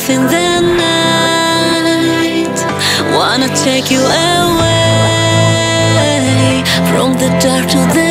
life in the night. Wanna take you away From the dark to the